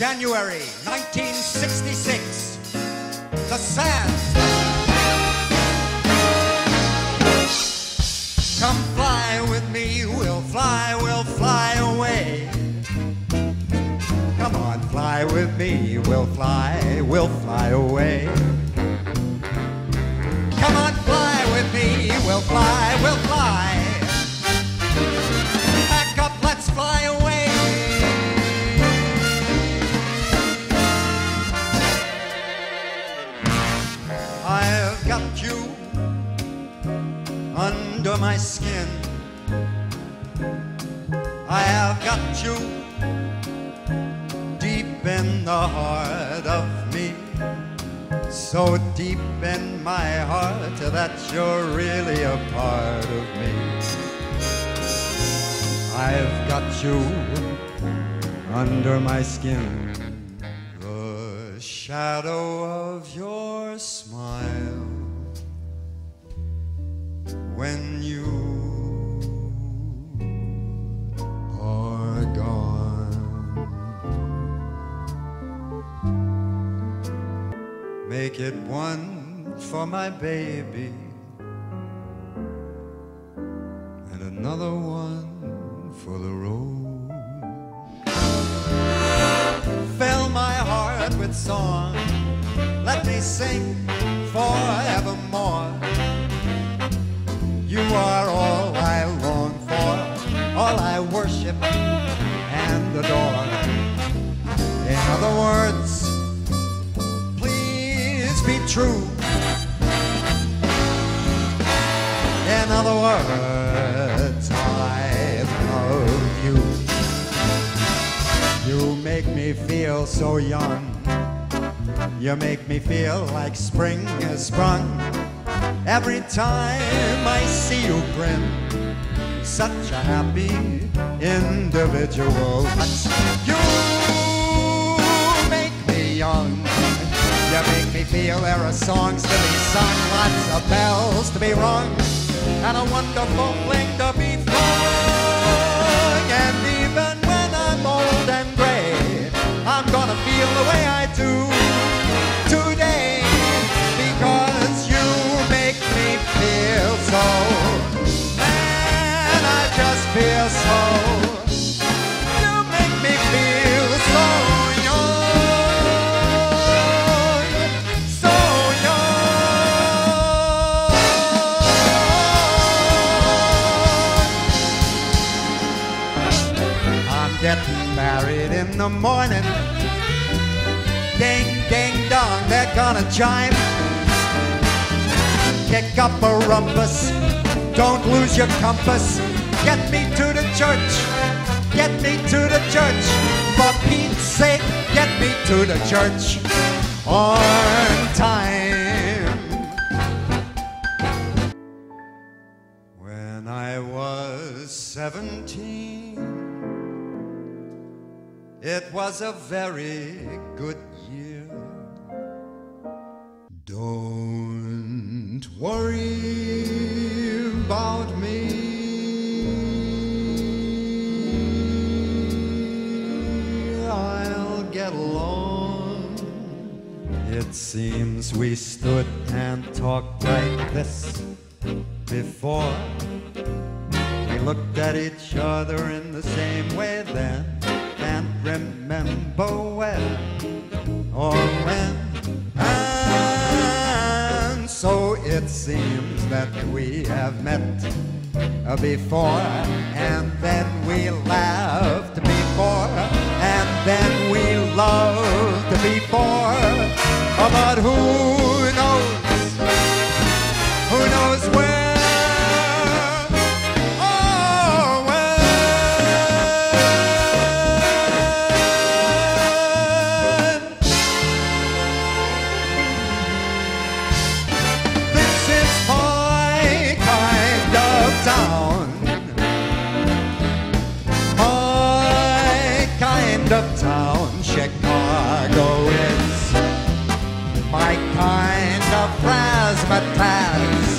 January 1966. The Sands. Come fly with me, we'll fly, we'll fly away. Come on, fly with me, we'll fly, we'll fly away. Come on, fly with me, we'll fly, we'll fly. My skin. I have got you deep in the heart of me. So deep in my heart that you're really a part of me. I've got you under my skin. The shadow of your smile when Make it one for my baby and another one for the road. Fill my heart with song, let me sing true. In other words, I love you. You make me feel so young. You make me feel like spring has sprung. Every time I see you grin, such a happy individual. But you make me young. You make me feel there are songs to be sung, lots of bells to be rung, and a wonderful fling to be flung. Getting married in the morning. Ding, ding, dong, they're gonna chime. Kick up a rumpus, don't lose your compass. Get me to the church, get me to the church. For Pete's sake, get me to the church on time. When I was 17, it was a very good year. Don't worry about me. I'll get along. It seems we stood and talked like this before. We looked at each other in the same way then. Remember where or oh, when. And so it seems that we have met before, and then we laughed before, and then we loved before. But who my kind of razzmatazz.